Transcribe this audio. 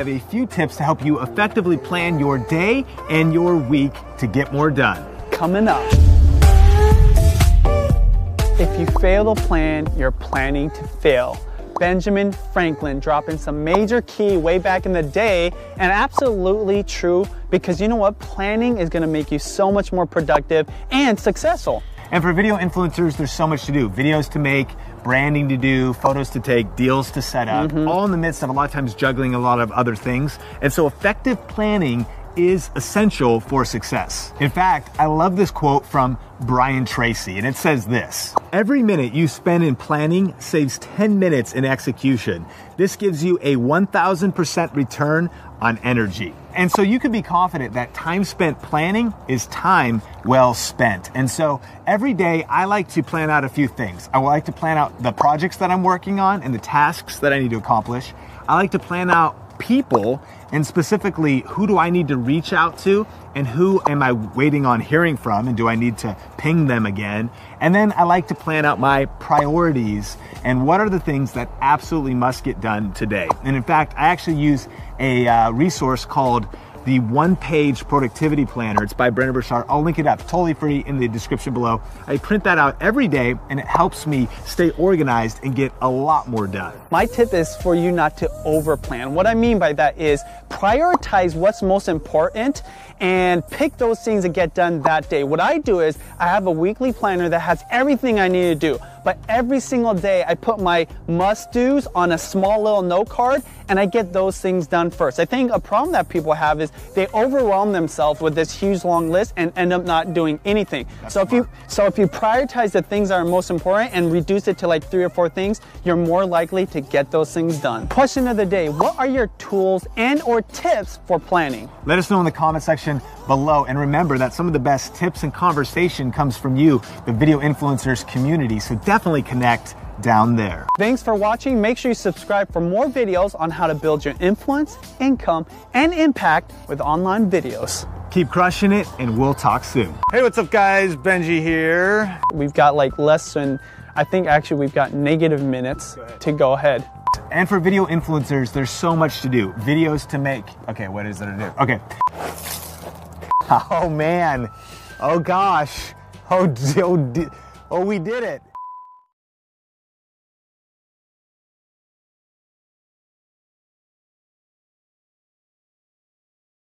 have a few tips to help you effectively plan your day and your week to get more done. Coming up. If you fail to plan, you're planning to fail. Benjamin Franklin dropping some major key way back in the day, and absolutely true because you know what? Planning is gonna make you so much more productive and successful. And for video influencers, there's so much to do videos to make, branding to do, photos to take, deals to set up, mm-hmm. all in the midst of a lot of times juggling a lot of other things. And so effective planning is essential for success. In fact, I love this quote from Brian Tracy, and it says this Every minute you spend in planning saves 10 minutes in execution. This gives you a 1000% return on energy. And so you can be confident that time spent planning is time well spent. And so every day I like to plan out a few things. I like to plan out the projects that I'm working on and the tasks that I need to accomplish. I like to plan out people and specifically who do I need to reach out to and who am I waiting on hearing from and do I need to ping them again? And then I like to plan out my priorities and what are the things that absolutely must get done today. And in fact, I actually use a uh, resource called the one page productivity planner. It's by Brendon Burchard. I'll link it up totally free in the description below. I print that out every day and it helps me stay organized and get a lot more done. My tip is for you not to overplan. What I mean by that is prioritize what's most important and pick those things that get done that day. What I do is I have a weekly planner that has everything I need to do. But every single day I put my must do's on a small little note card and I get those things done first. I think a problem that people have is they overwhelm themselves with this huge long list and end up not doing anything. That's so smart. if you so if you prioritize the things that are most important and reduce it to like three or four things, you're more likely to get those things done. Question of the day, what are your tools and or tips for planning? Let us know in the comment section below. And remember that some of the best tips and conversation comes from you, the video influencers community. So definitely connect down there. Thanks for watching. Make sure you subscribe for more videos on how to build your influence, income, and impact with online videos. Keep crushing it, and we'll talk soon. Hey, what's up, guys? Benji here. We've got like less than, I think actually we've got negative minutes go to go ahead. And for video influencers, there's so much to do. Videos to make. Okay, what is there to do? Okay. Oh man. Oh gosh. Oh, oh, oh we did it.